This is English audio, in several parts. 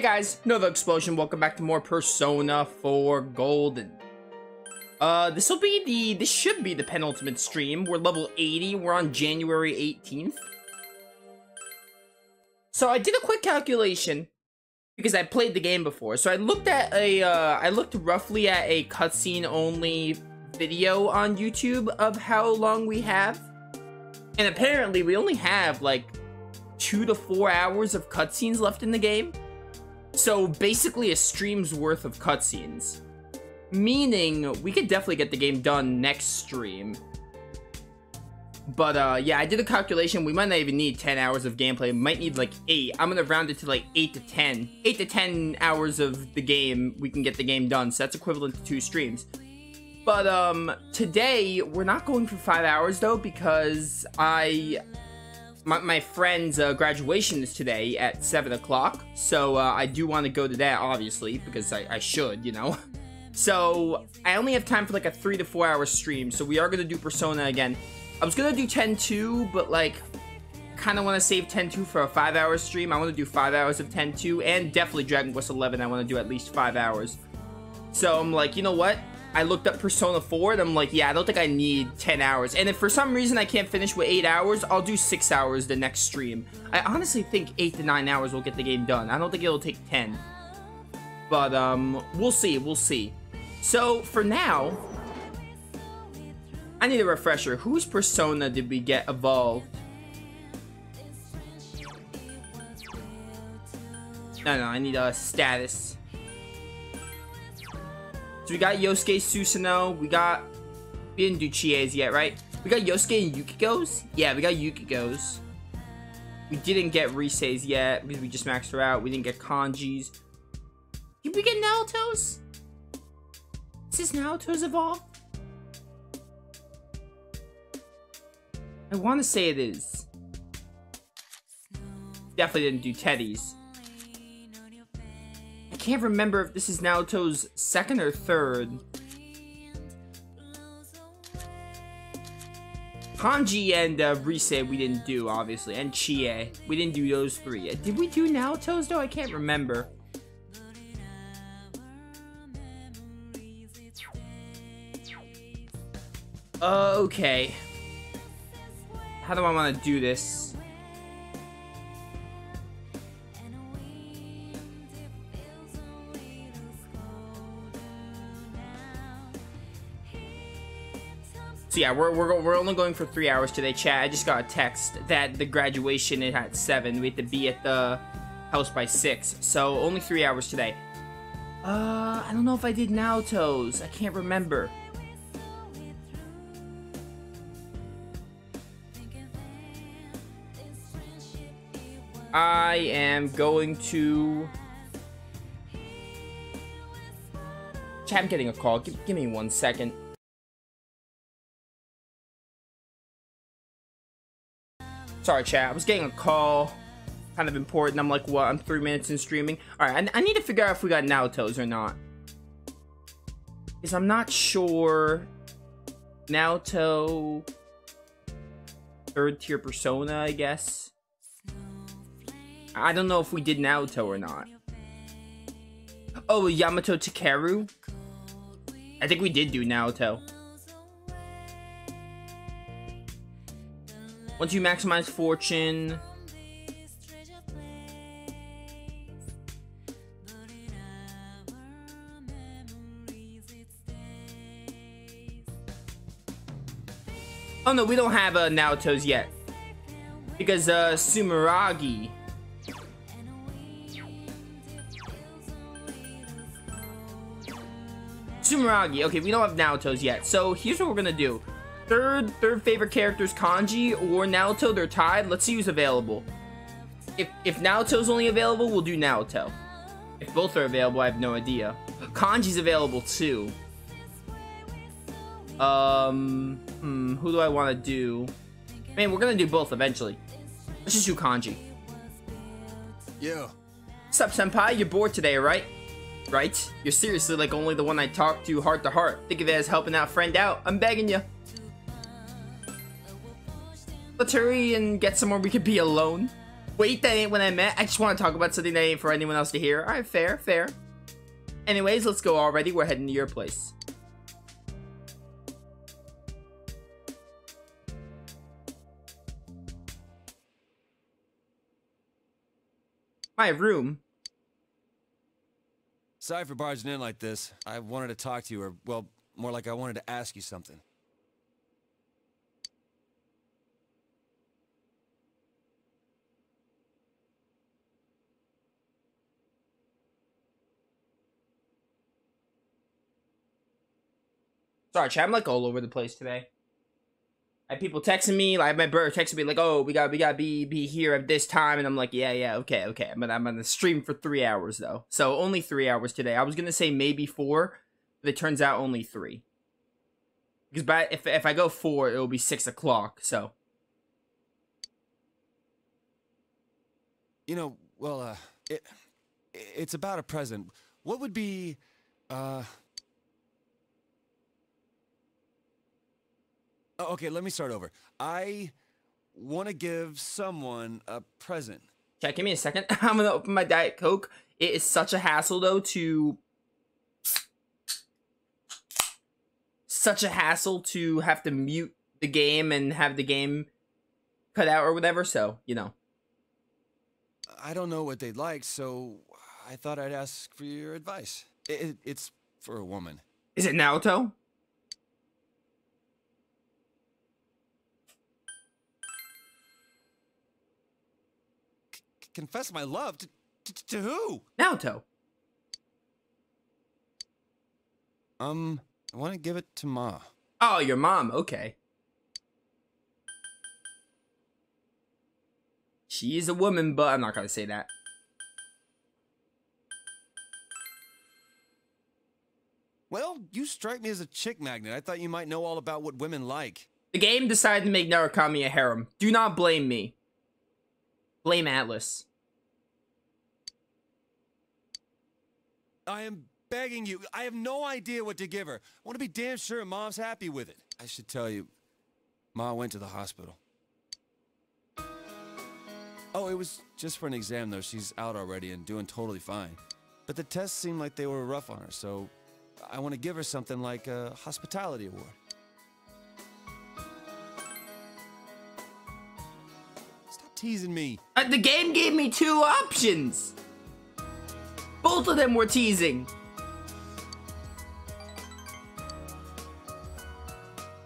Hey guys, Nova Explosion, welcome back to more Persona 4 Golden. Uh, this will be the, this should be the penultimate stream. We're level 80, we're on January 18th. So I did a quick calculation, because I played the game before. So I looked at a, uh, I looked roughly at a cutscene only video on YouTube of how long we have. And apparently we only have like two to four hours of cutscenes left in the game. So basically a stream's worth of cutscenes. Meaning we could definitely get the game done next stream. But uh, yeah, I did a calculation. We might not even need 10 hours of gameplay. We might need like 8. I'm going to round it to like 8 to 10. 8 to 10 hours of the game, we can get the game done. So that's equivalent to two streams. But um, today, we're not going for 5 hours though because I my, my friend's uh, graduation is today at 7 o'clock, so uh, I do want to go to that, obviously, because I, I should, you know? So, I only have time for like a 3 to 4 hour stream, so we are going to do Persona again. I was going to do 10-2, but like, kind of want to save 10-2 for a 5 hour stream. I want to do 5 hours of 10-2, and definitely Dragon Quest 11, I want to do at least 5 hours. So, I'm like, you know what? I looked up Persona 4 and I'm like, yeah, I don't think I need 10 hours. And if for some reason I can't finish with 8 hours, I'll do 6 hours the next stream. I honestly think 8 to 9 hours will get the game done. I don't think it'll take 10. But, um, we'll see, we'll see. So, for now, I need a refresher. Whose Persona did we get evolved? No, no, I need a status. So we got Yosuke Susanoo. We got... We didn't do Chie's yet, right? We got Yosuke and Yukiko's? Yeah, we got Yukiko's. We didn't get Rise's yet because we just maxed her out. We didn't get Kanji's. Did we get Naoto's? Is this Naoto's evolved? I want to say it is. Definitely didn't do Teddie's can't remember if this is Naoto's second or third. Kanji and uh, Rise we didn't do, obviously, and Chie. We didn't do those three. yet. Did we do Naoto's, though? I can't remember. Okay. How do I want to do this? Yeah, we're, we're, we're only going for three hours today, chat. I just got a text that the graduation is at 7. We have to be at the house by 6. So only three hours today. Uh, I don't know if I did Naoto's. I can't remember. I am going to... Chat, I'm getting a call. Give, give me one second. Sorry, chat. I was getting a call. Kind of important. I'm like, what? I'm three minutes in streaming. Alright, I, I need to figure out if we got Naoto's or not. Because I'm not sure. Naoto... Third tier persona, I guess. I don't know if we did Naoto or not. Oh, Yamato Takeru? I think we did do Naoto. Once you maximize fortune... Oh no, we don't have uh, Naoto's yet. Because uh, Sumeragi... Sumeragi, okay, we don't have Naoto's yet. So here's what we're gonna do third third favorite characters Kanji or Naoto, they're tied. Let's see who's available. If if Naoto's only available, we'll do Naoto. If both are available, I have no idea. Kanji's available too. Um, hmm, who do I want to do? Man, we're gonna do both eventually. Let's just do Kanji. Yeah. What's up, Senpai? You're bored today, right? Right? You're seriously like only the one I talk to heart to heart. Think of it as helping out friend out. I'm begging you. Hurry and get somewhere we could be alone. Wait, that ain't what I meant. I just want to talk about something that ain't for anyone else to hear. Alright, fair, fair. Anyways, let's go already. We're heading to your place. My room. Sorry for barging in like this. I wanted to talk to you, or, well, more like I wanted to ask you something. Sorry, chat. I'm like all over the place today. I have people texting me, like my brother texting me, like, "Oh, we got we got be be here at this time," and I'm like, "Yeah, yeah, okay, okay." But I'm on the stream for three hours though, so only three hours today. I was gonna say maybe four, but it turns out only three. Because by if if I go four, it will be six o'clock. So You know, well, uh, it, it's about a present. What would be, uh... Oh, okay, let me start over. I want to give someone a present. chat, give me a second. I'm gonna open my diet coke. It is such a hassle though to such a hassle to have to mute the game and have the game cut out or whatever. So you know. I don't know what they'd like, so I thought I'd ask for your advice. It, it, it's for a woman. Is it Naoto? Confess my love to, to, to who? Naoto. Um, I want to give it to Ma. Oh, your mom. Okay. She is a woman, but I'm not gonna say that. Well, you strike me as a chick magnet. I thought you might know all about what women like. The game decided to make Narukami a harem. Do not blame me. Blame Atlus. I am begging you. I have no idea what to give her. I want to be damn sure Mom's happy with it. I should tell you, Ma went to the hospital. Oh, it was just for an exam, though. She's out already and doing totally fine. But the tests seemed like they were rough on her, so I want to give her something like a hospitality award. Teasing me. Uh, the game gave me two options. Both of them were teasing.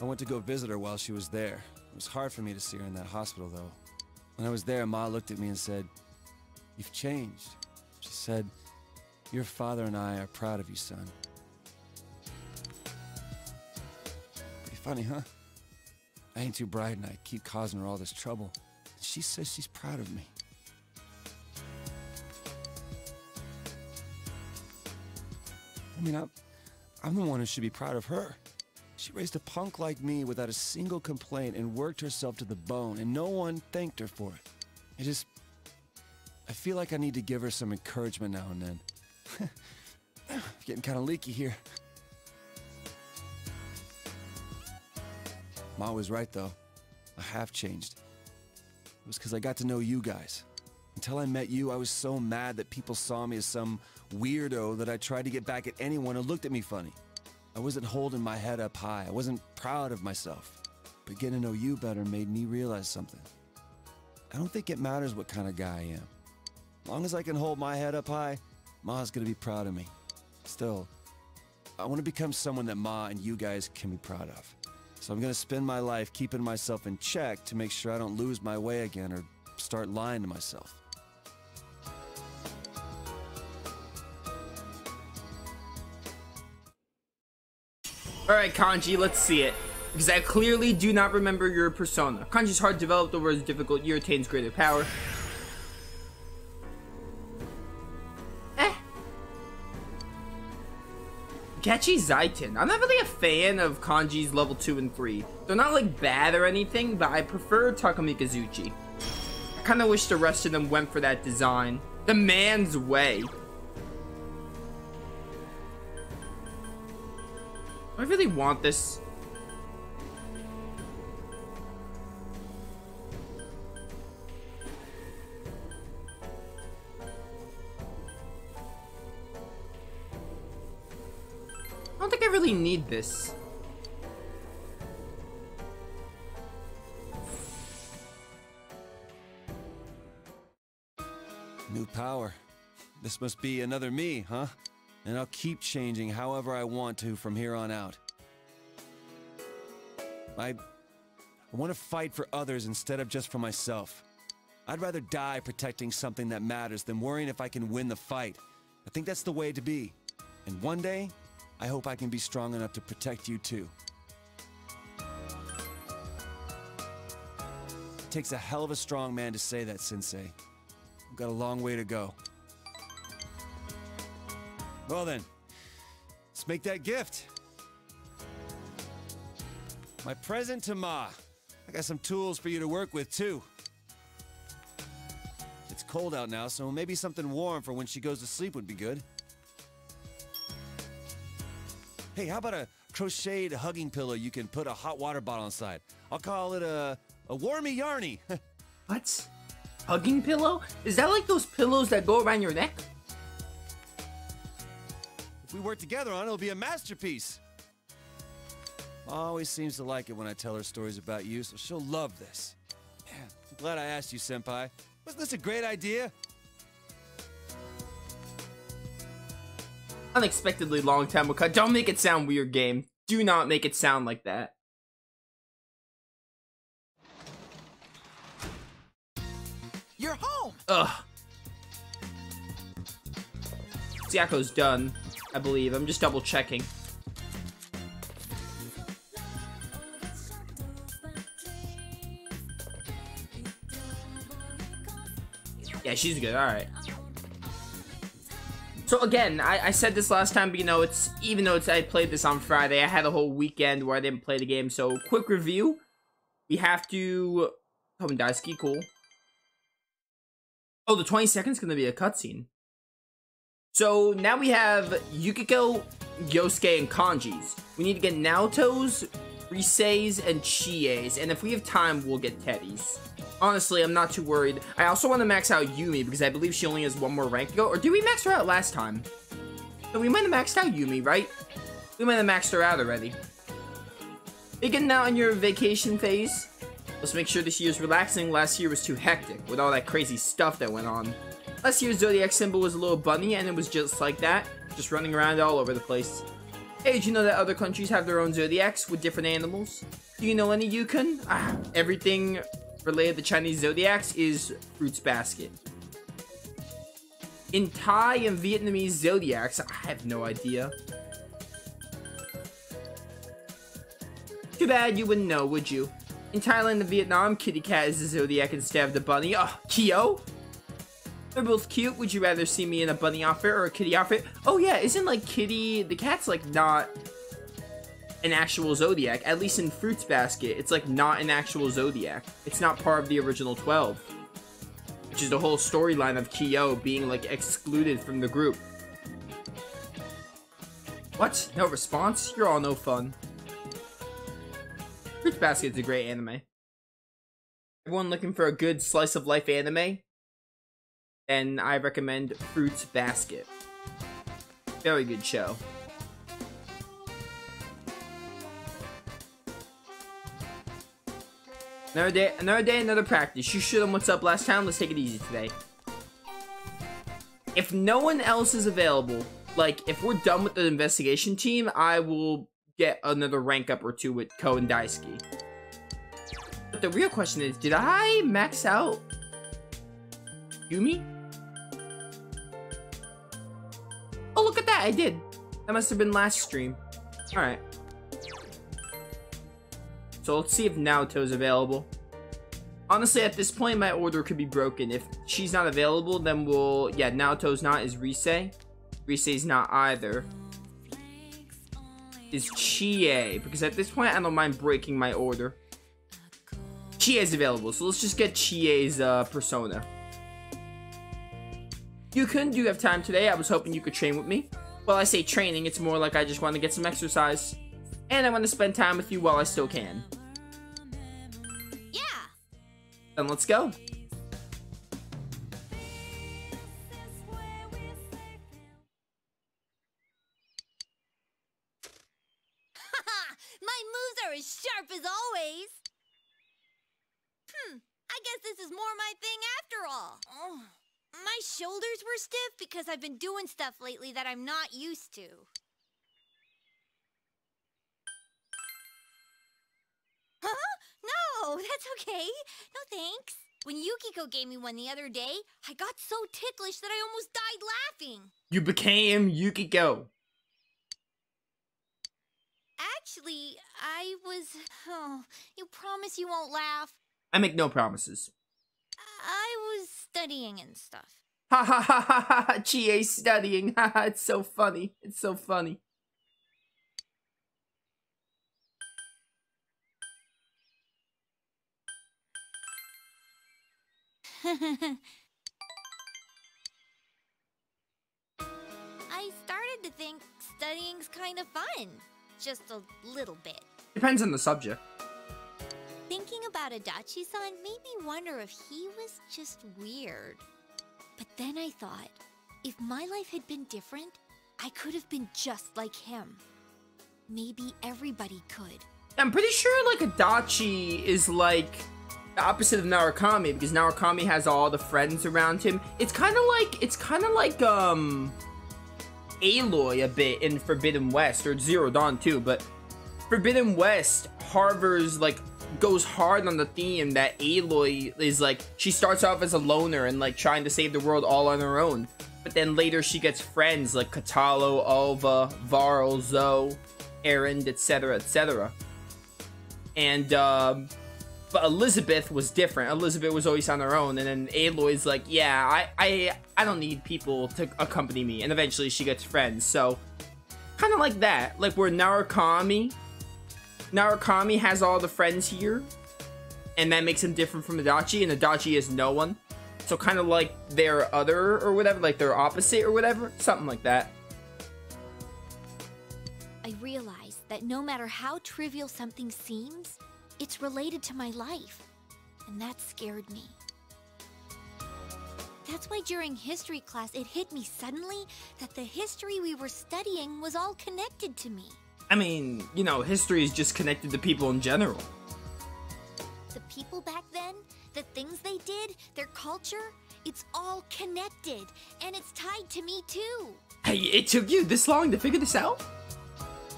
I went to go visit her while she was there. It was hard for me to see her in that hospital, though. When I was there, Ma looked at me and said, You've changed. She said, Your father and I are proud of you, son. Pretty funny, huh? I ain't too bright and I keep causing her all this trouble. She says she's proud of me. I mean, I'm, I'm the one who should be proud of her. She raised a punk like me without a single complaint and worked herself to the bone, and no one thanked her for it. I just. I feel like I need to give her some encouragement now and then. Getting kind of leaky here. Ma was right, though. I have changed. Was because I got to know you guys. Until I met you, I was so mad that people saw me as some weirdo that I tried to get back at anyone who looked at me funny. I wasn't holding my head up high. I wasn't proud of myself. But getting to know you better made me realize something. I don't think it matters what kind of guy I am. As long as I can hold my head up high, Ma's gonna be proud of me. Still, I want to become someone that Ma and you guys can be proud of. So I'm gonna spend my life keeping myself in check to make sure I don't lose my way again or start lying to myself. Alright, Kanji, let's see it. Because I clearly do not remember your persona. Kanji's hard developed over his difficult, year attains greater power. Takeji Zaiten. I'm not really a fan of Kanji's level 2 and 3. They're not like bad or anything, but I prefer Takamikazuchi. I kinda wish the rest of them went for that design. The man's way. I really want this? I really need this. New power. This must be another me, huh? And I'll keep changing however I want to from here on out. I. I want to fight for others instead of just for myself. I'd rather die protecting something that matters than worrying if I can win the fight. I think that's the way to be. And one day, I hope I can be strong enough to protect you too. It takes a hell of a strong man to say that, Sensei. We've got a long way to go. Well then, let's make that gift. My present to Ma. I got some tools for you to work with too. It's cold out now, so maybe something warm for when she goes to sleep would be good. Hey, how about a crocheted hugging pillow you can put a hot water bottle inside? I'll call it a, a warmy yarny. What? Hugging pillow? Is that like those pillows that go around your neck? if we work together on it, it'll be a masterpiece. Always seems to like it when I tell her stories about you, so she'll love this. Man, I'm glad I asked you, Senpai. Wasn't this a great idea? Unexpectedly long time cut. Don't make it sound weird, game. Do not make it sound like that. You're home. Ugh. Zyakko's done, I believe. I'm just double checking. Yeah, she's good. All right. So again, I, I said this last time, but you know, it's even though it's I played this on Friday, I had a whole weekend where I didn't play the game. So quick review: we have to. come and die ski cool. Oh, the 20 seconds gonna be a cutscene. So now we have Yukiko, Yosuke, and Kanji's. We need to get Naoto's, Rise's, and Chie's. And if we have time, we'll get Teddie's. Honestly, I'm not too worried. I also want to max out Yumi because I believe she only has one more rank to go. Or did we max her out last time? No, we might have maxed out Yumi, right? We might have maxed her out already. You getting out on your vacation phase? Let's make sure this year's relaxing. Last year was too hectic with all that crazy stuff that went on. Last year's zodiac symbol was a little bunny and it was just like that, just running around all over the place. Hey, did you know that other countries have their own zodiacs with different animals? Do you know any Yukon? Ah, everything related to Chinese zodiacs is Fruits Basket. In Thai and Vietnamese zodiacs, I have no idea. Too bad you wouldn't know, would you? In Thailand and Vietnam, Kitty Cat is the zodiac instead of the bunny. Ah, oh, Kyo? They're both cute. Would you rather see me in a bunny outfit or a kitty outfit? Oh yeah, isn't like Kitty, the cat's like not an actual zodiac. At least in Fruits Basket, it's like not an actual zodiac. It's not part of the original 12. Which is the whole storyline of Kyo being like excluded from the group. What? No response? You're all no fun. Fruits Basket is a great anime. Everyone looking for a good slice of life anime? Then I recommend Fruits Basket. Very good show. Another day, another day, another practice. You should have what's up last time. Let's take it easy today. If no one else is available, like if we're done with the investigation team, I will get another rank up or two with Ko and Daisuke. But the real question is, did I max out Yumi? Oh, look at that, I did. That must have been last stream. Alright. So let's see if Naoto's available. Honestly, at this point, my order could be broken. If she's not available, then we'll... Yeah, Naoto's not, is Rise. Rise's not either. Is Chie, because at this point, I don't mind breaking my order. Chie is available, so let's just get Chie's uh, persona. You couldn't do have time today. I was hoping you could train with me. Well, I say training, it's more like I just want to get some exercise. And I want to spend time with you while I still can. Then let's go. My moves are as sharp as always. Hmm, I guess this is more my thing after all. Oh, my shoulders were stiff because I've been doing stuff lately that I'm not used to. No, oh, that's okay. No thanks. When Yukiko gave me one the other day, I got so ticklish that I almost died laughing. You became Yukiko. Actually, I was. Oh, you promise you won't laugh? I make no promises. I was studying and stuff. Ha ha ha ha ha ha! Chie studying. Ha ha! It's so funny. It's so funny. I started to think studying's kind of fun. Just a little bit. Depends on the subject. Thinking about Adachi-san made me wonder if he was just weird. But then I thought, if my life had been different, I could have been just like him. Maybe everybody could. I'm pretty sure like Adachi is like opposite of Narukami because Narukami has all the friends around him. It's kind of like it's kind of like um Aloy a bit in Forbidden West or Zero Dawn too, but Forbidden West Harvard's like goes hard on the theme that Aloy is like she starts off as a loner and like trying to save the world all on her own. But then later she gets friends like Kotallo, Alva, Varl, Zo, Erend, etc., etc. And um but Elizabeth was different. Elizabeth was always on her own, and then Aloy's like, "Yeah, I, I, I don't need people to accompany me." And eventually, she gets friends. So, kind of like that, like where Narukami, Narukami has all the friends here, and that makes him different from Adachi, and Adachi is no one. So, kind of like their other or whatever, like their opposite or whatever, something like that. I realize that no matter how trivial something seems, it's related to my life. And that scared me. That's why during history class it hit me suddenly that the history we were studying was all connected to me. I mean, you know, history is just connected to people in general. The people back then, the things they did, their culture, it's all connected. And it's tied to me too. Hey, it took you this long to figure this out?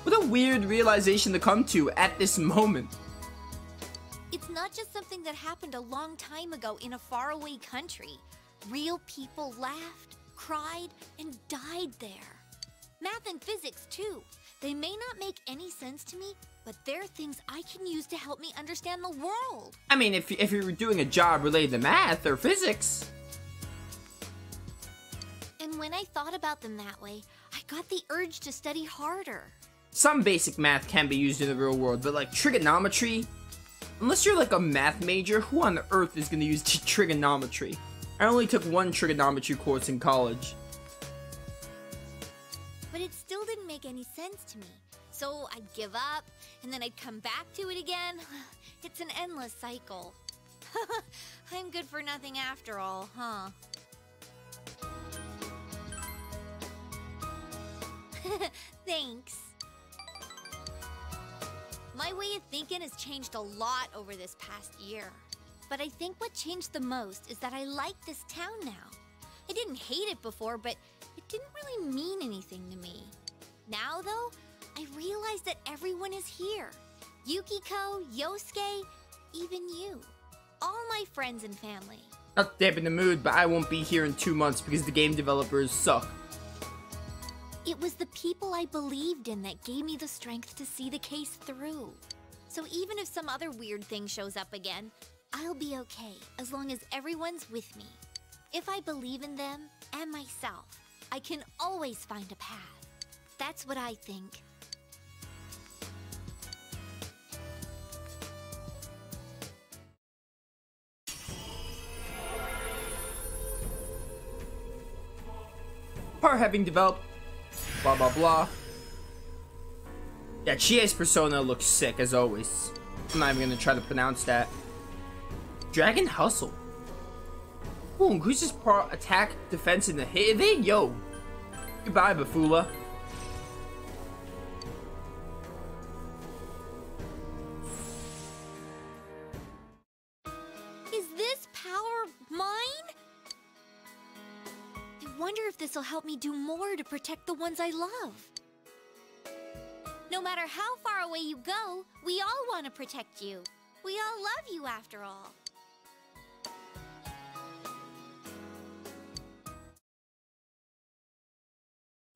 What a weird realization to come to at this moment. Not just something that happened a long time ago in a faraway country. Real people laughed, cried, and died there. Math and physics, too. They may not make any sense to me, but they're things I can use to help me understand the world. I mean, if, if you were doing a job related to math or physics. And when I thought about them that way, I got the urge to study harder. Some basic math can be used in the real world, but like trigonometry, unless you're like a math major, who on earth is going to use trigonometry? I only took one trigonometry course in college. But it still didn't make any sense to me. So I'd give up, and then I'd come back to it again. It's an endless cycle. I'm good for nothing after all, huh? Thanks. My way of thinking has changed a lot over this past year. But I think what changed the most is that I like this town now. I didn't hate it before, but it didn't really mean anything to me. Now, though, I realize that everyone is here. Yukiko, Yosuke, even you. All my friends and family. Not to dampen the mood, but I won't be here in two months because the game developers suck. It was the people I believed in that gave me the strength to see the case through. So even if some other weird thing shows up again, I'll be okay as long as everyone's with me. If I believe in them and myself, I can always find a path. That's what I think. Part having developed, blah blah blah. Yeah, Chie's persona looks sick as always. I'm not even gonna try to pronounce that. Dragon Hustle. Ooh, increases part attack, defense, and the hit. They yo. Goodbye, Bufula. Do more to protect the ones I love. No matter how far away you go, we all want to protect you. We all love you after all.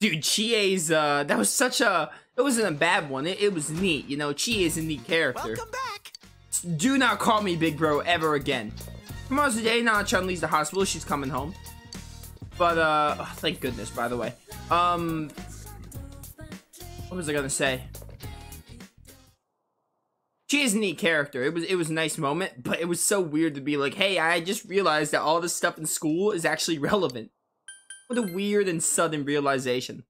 Dude, Chie's, uh, that was such a, it wasn't a bad one. It, it was neat. You know, Chie is a neat character. Welcome back. Do not call me big bro ever again. Tomorrow's the day, now Chun-Li's the hospital, she's coming home. But, uh, oh, thank goodness, by the way. Um, what was I gonna say? She is a neat character. It was it was a nice moment, but it was so weird to be like, hey, I just realized that all this stuff in school is actually relevant. What a weird and sudden realization.